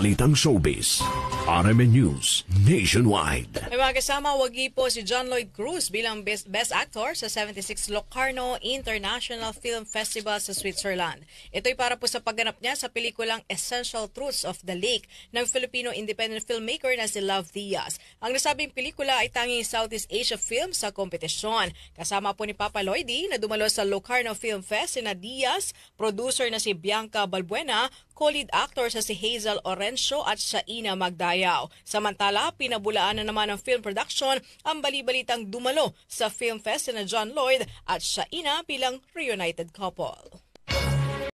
Balitang Showbiz. RMN News Nationwide. May mga kasama wagi po si John Lloyd Cruz bilang Best, Best Actor sa 76 Locarno International Film Festival sa Switzerland. Ito'y para po sa pagganap niya sa pelikulang Essential Truths of the Lake ng Filipino independent filmmaker na si Love Diaz. Ang nasabing pelikula ay tanging Southeast Asia film sa kompetisyon. Kasama po ni Papa Lloydy na dumalo sa Locarno Film Fest na Diaz, producer na si Bianca Balbuena, co-lead actor sa si Hazel Orencio at Shaina Magdayaw. Samantala, pinabulaan na naman ng film production ang balibalitang dumalo sa Film Fest na John Lloyd at Shaina bilang reunited couple.